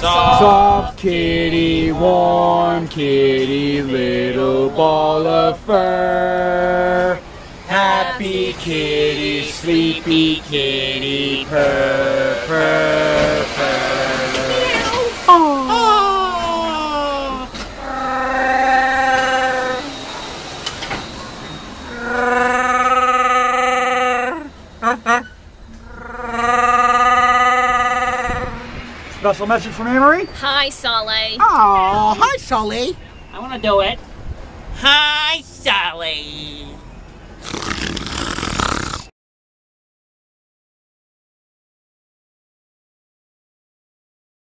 Soft. Soft kitty, warm kitty, little ball of fur. Happy kitty, sleepy kitty, purr, purr, purr. Special message from Amory? Hi, Solly. Oh, hi, Sully. I want to do it. Hi, Sally.